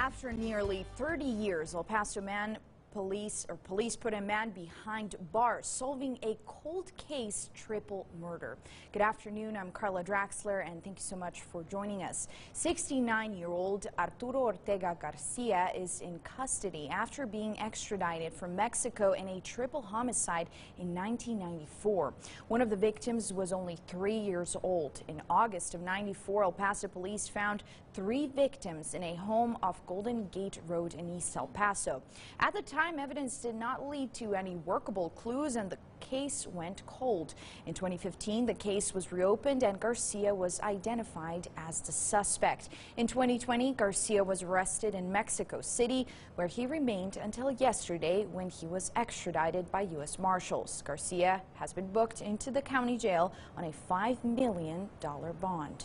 After nearly 30 years, El Paso man police or police put a man behind bars solving a cold case triple murder. Good afternoon. I'm Carla Draxler and thank you so much for joining us. 69-year-old Arturo Ortega Garcia is in custody after being extradited from Mexico in a triple homicide in 1994. One of the victims was only 3 years old. In August of 94, El Paso police found three victims in a home off Golden Gate Road in East El Paso. At the time time, evidence did not lead to any workable clues and the case went cold. In 2015, the case was reopened and Garcia was identified as the suspect. In 2020, Garcia was arrested in Mexico City, where he remained until yesterday when he was extradited by U.S. Marshals. Garcia has been booked into the county jail on a $5 million bond.